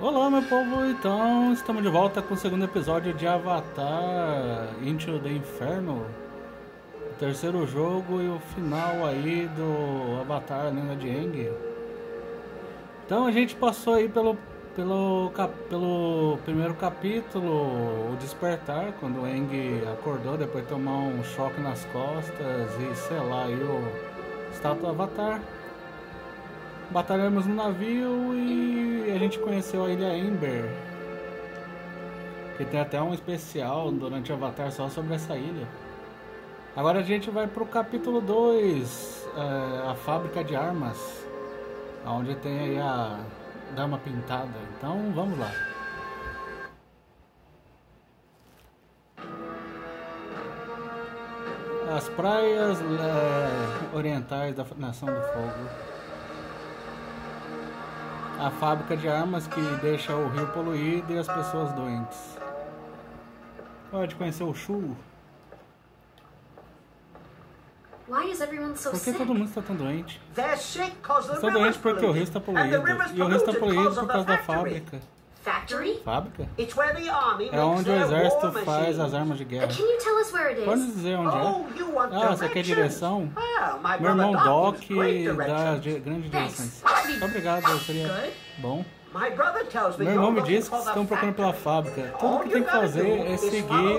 Olá, meu povo! Então, estamos de volta com o segundo episódio de Avatar Into the Inferno. O terceiro jogo e o final aí do Avatar Lenda de Aang. Então, a gente passou aí pelo, pelo, cap, pelo primeiro capítulo, o Despertar, quando o Aang acordou depois de tomar um choque nas costas e, sei lá, aí o status Avatar batalhamos no navio e a gente conheceu a Ilha Ember. Que tem até um especial durante o Avatar só sobre essa ilha. Agora a gente vai pro capítulo 2, é, a fábrica de armas. Onde tem aí a dama pintada. Então vamos lá. As praias é, orientais da Nação do Fogo a fábrica de armas que deixa o rio poluído e as pessoas doentes. Pode conhecer o Chu? Por que todo mundo está tão doente? Estão doentes porque o rio está poluído. E o rio está poluído por causa da fábrica. Fábrica? É onde o exército faz as armas de guerra. Pode dizer onde é? Oh, ah, você quer direção? Meu irmão Doc dá grandes direções. Obrigado, seria bom. Meu irmão me disse que estão procurando pela fábrica. Tudo que tem que fazer é seguir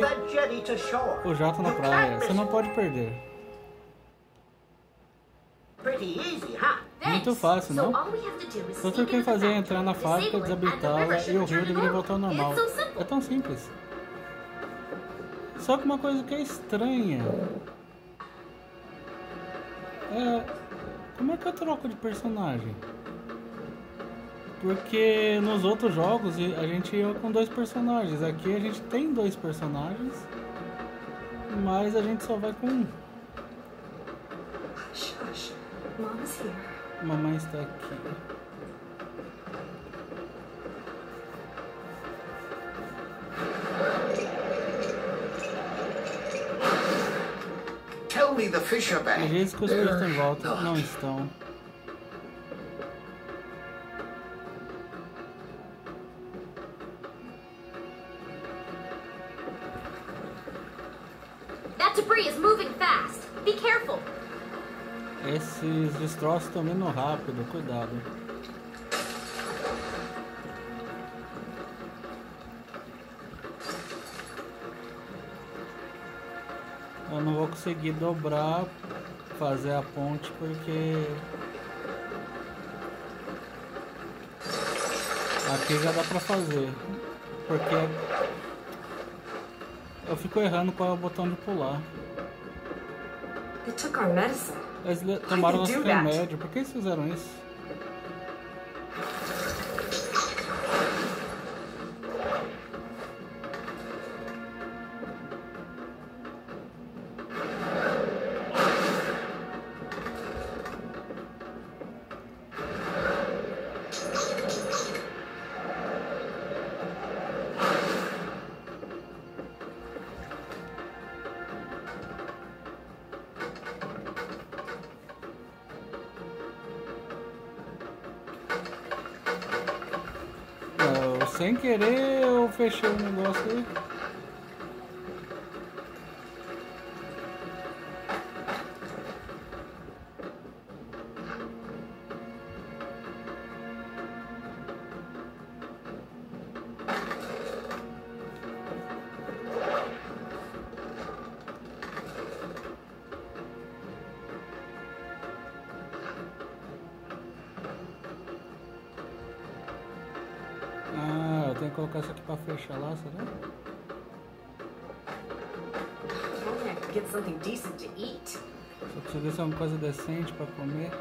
o jato na praia. Você não pode perder. Muito fácil, não? Que tem que fazer é entrar na fábrica, desabilitá-la e o rio deveria voltar ao normal. É tão simples. Só que uma coisa que é estranha. É. Como é que eu troco de personagem? Porque nos outros jogos a gente ia com dois personagens. Aqui a gente tem dois personagens, mas a gente só vai com um. Mamãe está aqui. Tell me the fish are back. Diz que os peixes estão em volta. Não estão. That debris is moving fast. Be careful. Esses destroços estão indo rápido, cuidado. Eu não vou conseguir dobrar, fazer a ponte porque aqui já dá pra fazer. Porque eu fico errando qual é o botão de pular. They took our. Eles tomaram nosso remédio. Por que eles fizeram isso? Sem querer eu fechei o negócio aí. Tem que colocar isso aqui pra fechar lá, será? Get something decent to eat. Só preciso ver se é uma coisa decente pra comer.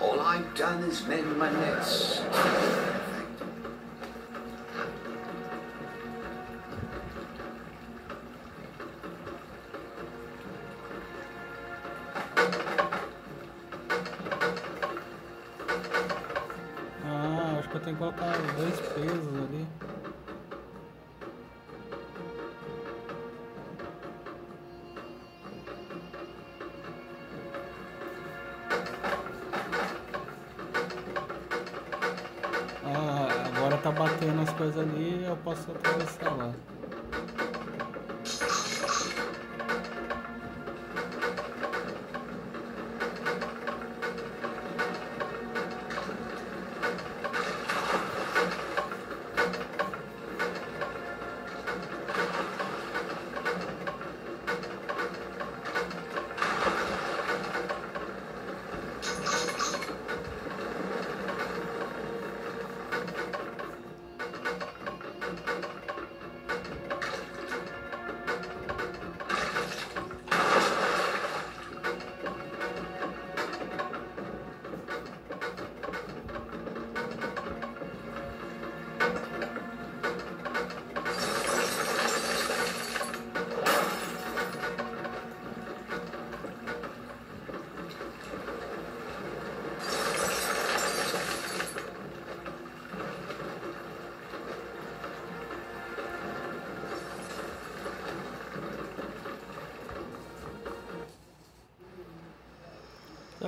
All I've done is mend my nest. Bater nas coisas ali, eu posso atravessar lá.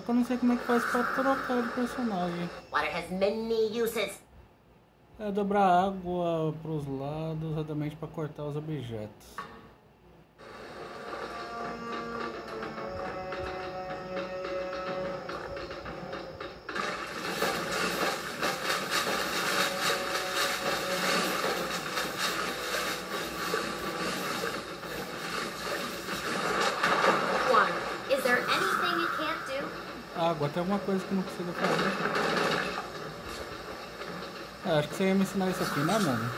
Que eu não sei como é que faz pra trocar de personagem. Water has many uses. É dobrar água pros lados, exatamente para cortar os objetos. Água, tem alguma coisa que não precisa fazer. É, acho que você ia me ensinar isso aqui, né, mano?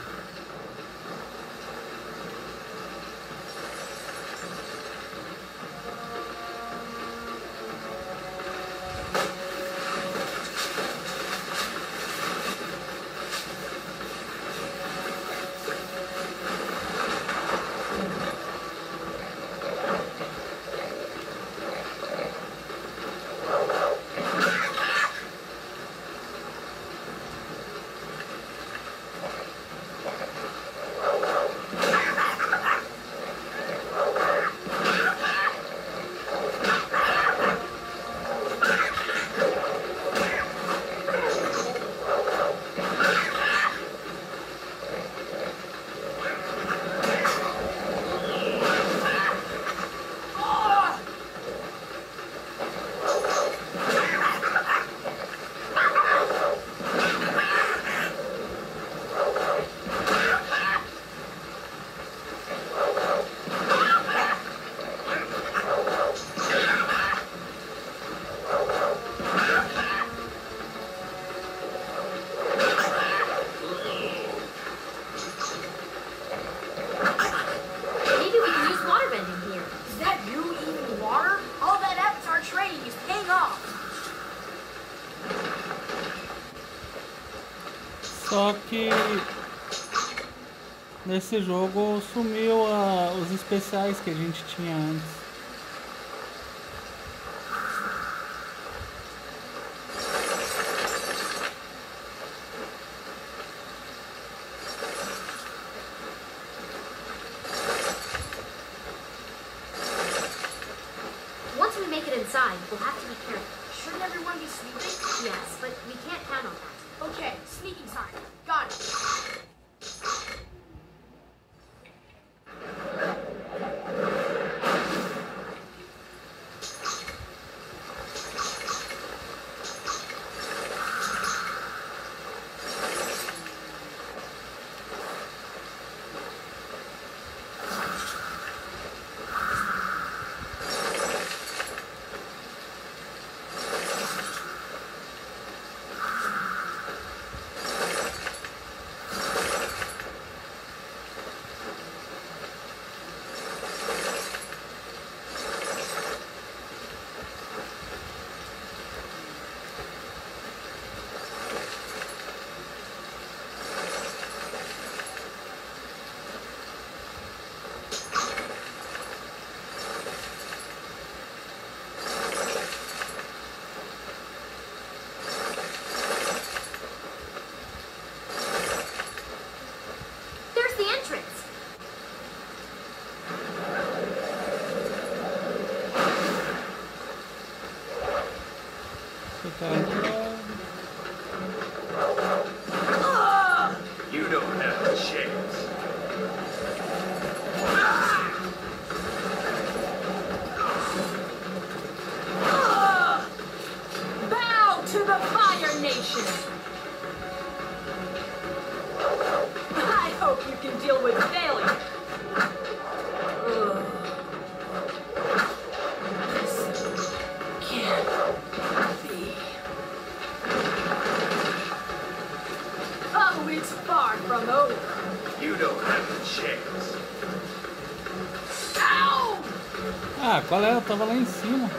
Maybe we can use water bending here. Is that you eating water? All that Avatar training is paying off. Só que nesse jogo sumiu a- os especiais que a gente tinha antes. Você tava lá em cima.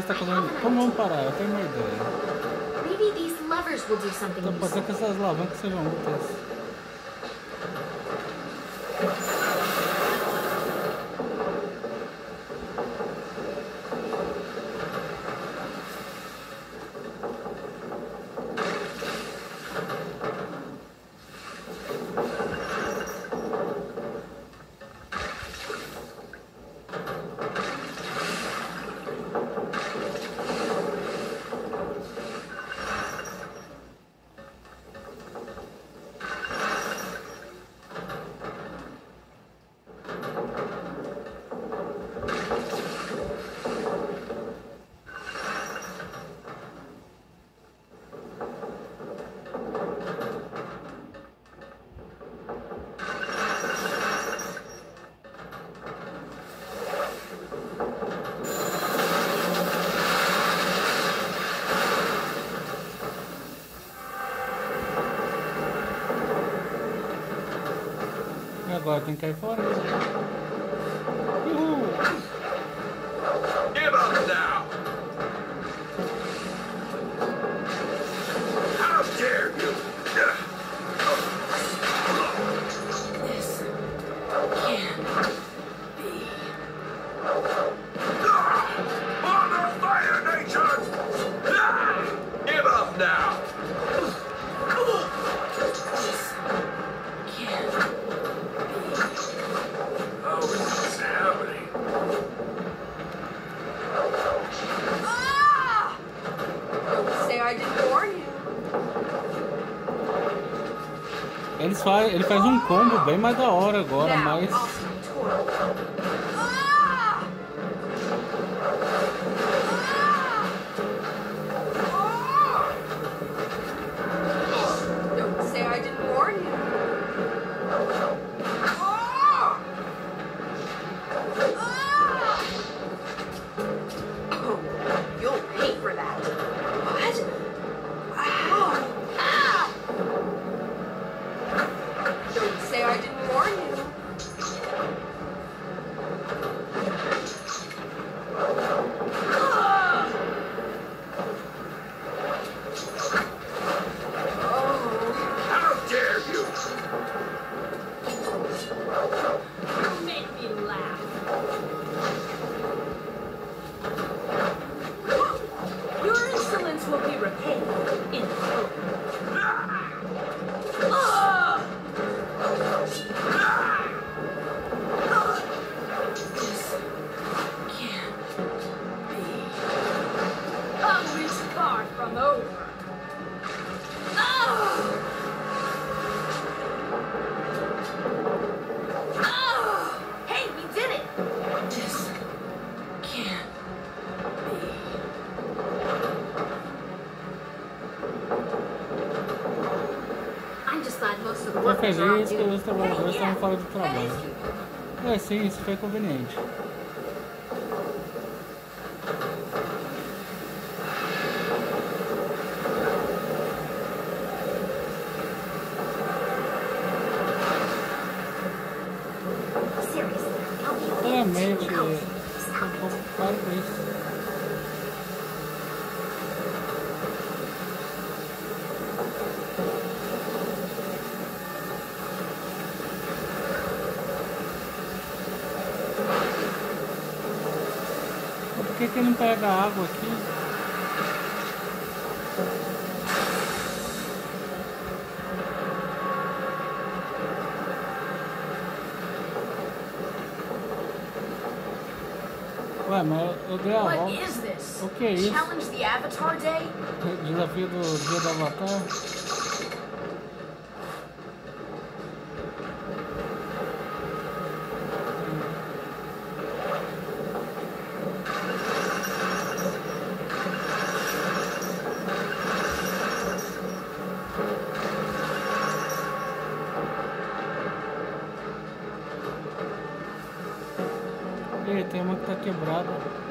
floresta colônia. Como vamos parar? Eu tenho uma ideia. Talvez então essas alavancas sejam úteis. agora quem que fora. faz, ele faz um combo bem mais da hora agora, mas Cheers. muitas vezes é que os trabalhadores estavam fora do trabalho. É, sim, isso foi conveniente. Realmente, pouco concordo com isso. que, que não pega água aqui? Ué, mas eu dei a volta. O que é isso? Challenge the Avatar Day? Desafio do dia do Avatar? tem uma que tá quebrada.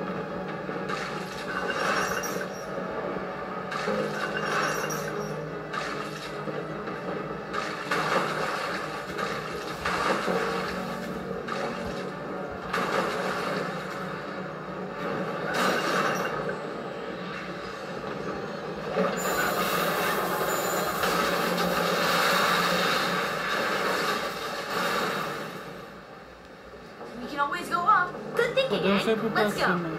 なん。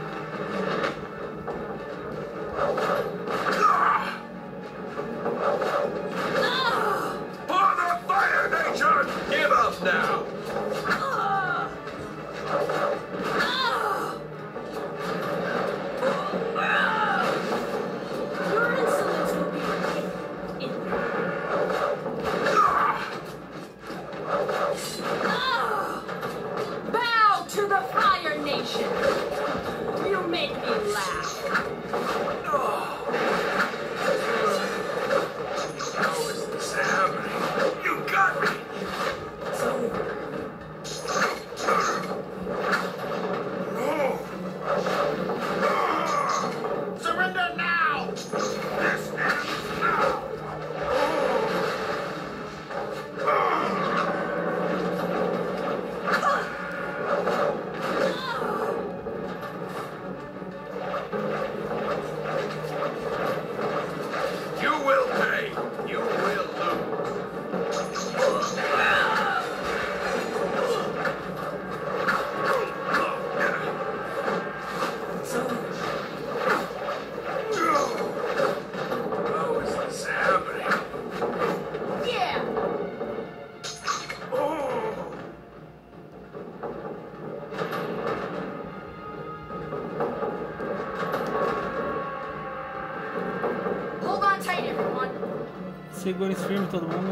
todo mundo.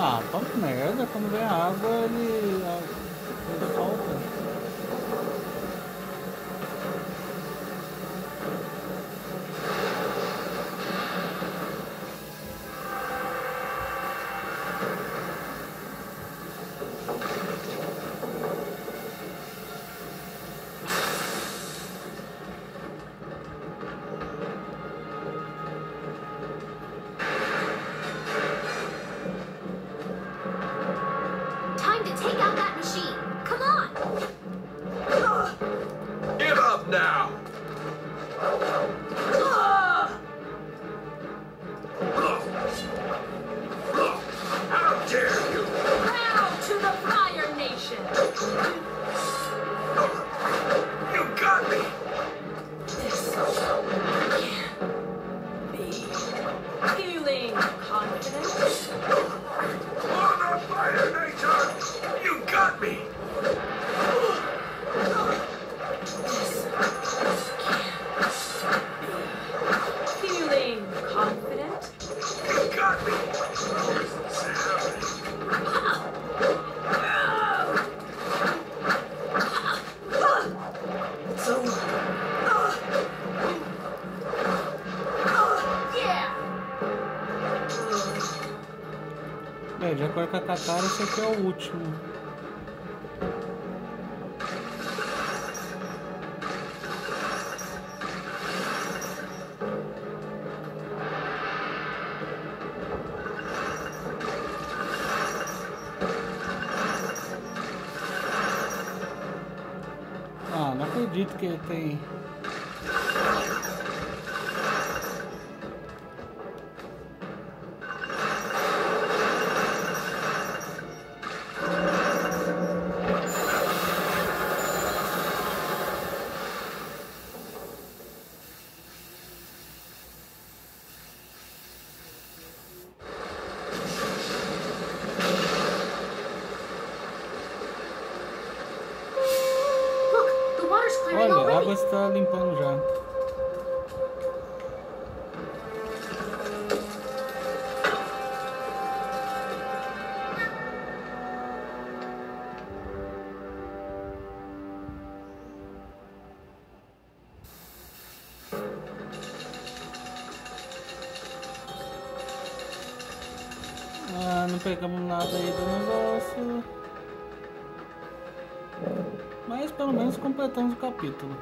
Ah, top merda, quando vem a água ele, ele. Katara, esse aqui é o último. Ah, não acredito que tem. Pegamos nada aí do negócio. Mas pelo menos completamos o capítulo.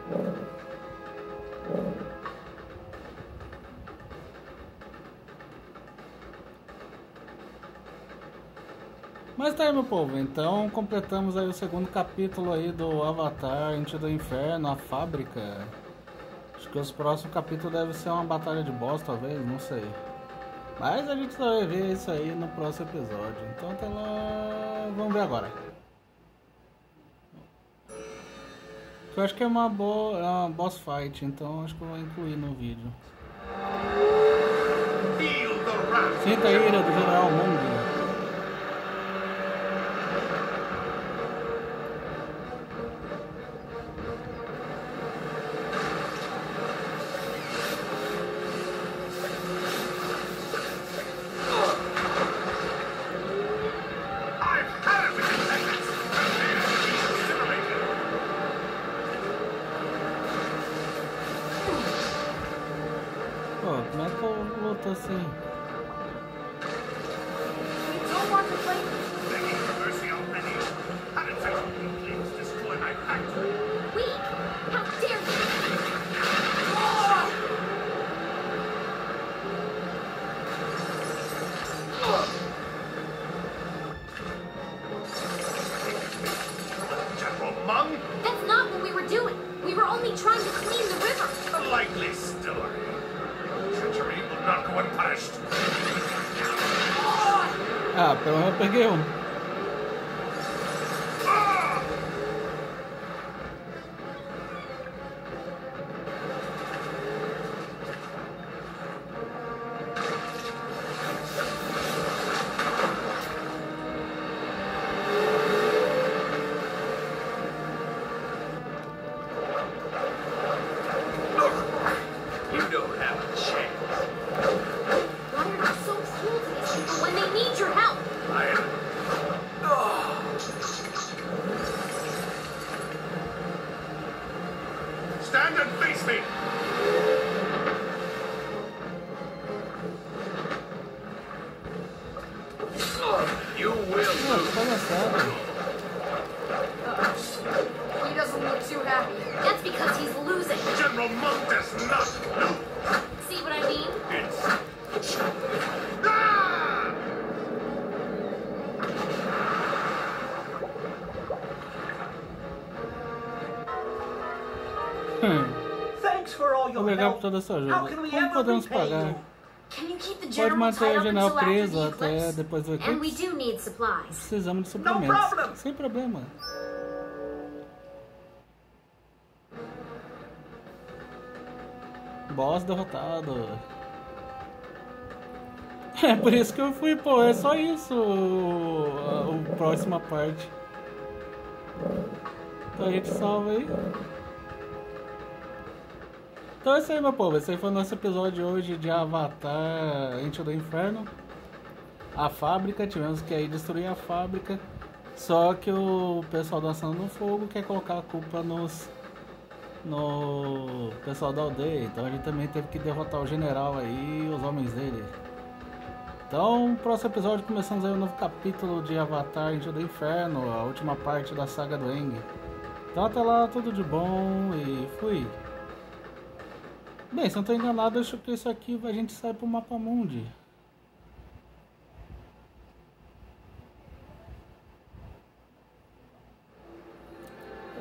Mas tá aí, meu povo. Então completamos aí o segundo capítulo aí do Avatar Into do Inferno, a fábrica. Acho que os próximos capítulos devem ser uma batalha de boss, talvez, não sei. Mas a gente só vai ver isso aí no próximo episódio. Então até lá. Vamos ver agora. Eu acho que é uma, bo é uma boss fight, então acho que eu vou incluir no vídeo. Sinta a ira do General Mung. Toda a sua ajuda. Como podemos pagar? Pode manter o general preso até depois do eclipse. do need supplies. Precisamos de problem. suprimentos. Sem problema. Boss derrotado. É por isso que eu fui, pô. É só isso. O, a, a próxima parte. Então a gente salva aí. Então é isso aí, meu povo. Esse aí foi o nosso episódio hoje de Avatar Into do Inferno. A fábrica, tivemos que aí destruir a fábrica. Só que o pessoal dançando no fogo quer colocar a culpa nos no pessoal da aldeia. Então a gente também teve que derrotar o general aí e os homens dele. Então próximo episódio começamos aí um novo capítulo de Avatar Into do Inferno, a última parte da saga do Eng. Então até lá, tudo de bom e fui. Bem, se eu não estou enganado, acho que isso aqui a gente sai pro mapa mundi.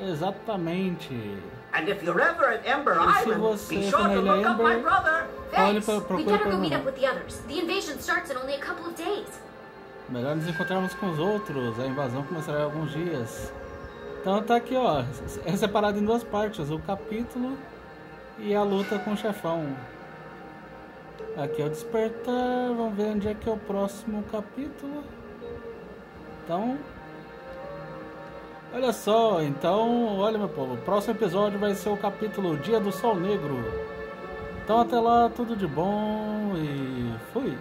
Exatamente. And if you're ever at Ember E se Island, você be sure to look up my Ember, brother. olhe Thanks. pra, We gotta go meet up with the others. The invasion starts in only a couple of days. Melhor nos encontrarmos com os outros. A invasão começará em alguns dias. Então tá aqui, ó. É separado em duas partes: o capítulo e a luta com o chefão. Aqui é o despertar. Vamos ver onde é que é o próximo capítulo. Então. Olha só, então, olha meu povo, o próximo episódio vai ser o capítulo Dia do Sol Negro. Então até lá, tudo de bom e fui.